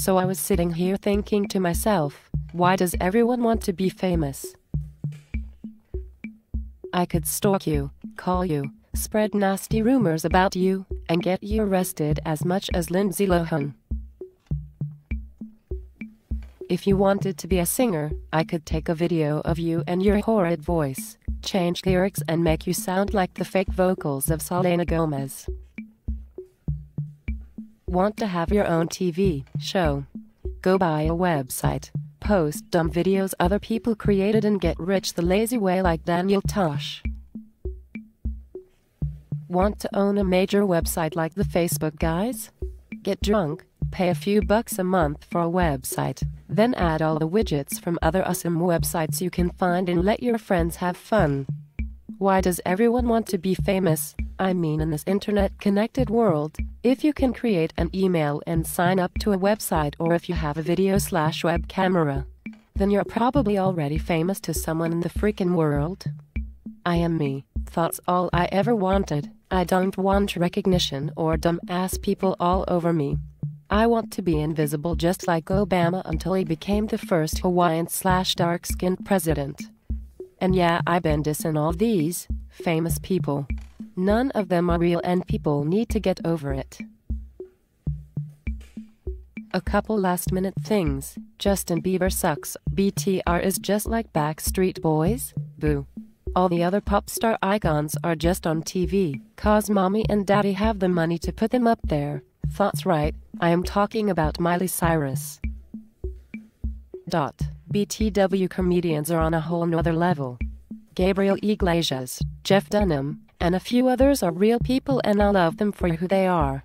So I was sitting here thinking to myself, why does everyone want to be famous? I could stalk you, call you, spread nasty rumors about you, and get you arrested as much as Lindsay Lohan. If you wanted to be a singer, I could take a video of you and your horrid voice, change lyrics and make you sound like the fake vocals of Selena Gomez. Want to have your own TV show? Go buy a website, post dumb videos other people created and get rich the lazy way like Daniel Tosh. Want to own a major website like the Facebook guys? Get drunk, pay a few bucks a month for a website, then add all the widgets from other awesome websites you can find and let your friends have fun. Why does everyone want to be famous? I mean, in this internet connected world, if you can create an email and sign up to a website, or if you have a video slash web camera, then you're probably already famous to someone in the freaking world. I am me. Thoughts all I ever wanted. I don't want recognition or dumb ass people all over me. I want to be invisible just like Obama until he became the first Hawaiian slash dark skinned president. And yeah, I've been dissing all these famous people. None of them are real, and people need to get over it. A couple last minute things Justin Bieber sucks. BTR is just like Backstreet Boys. Boo. All the other pop star icons are just on TV, cause mommy and daddy have the money to put them up there. Thoughts right, I am talking about Miley Cyrus. Dot. BTW comedians are on a whole nother level. Gabriel Iglesias, Jeff Dunham, and a few others are real people and I love them for who they are.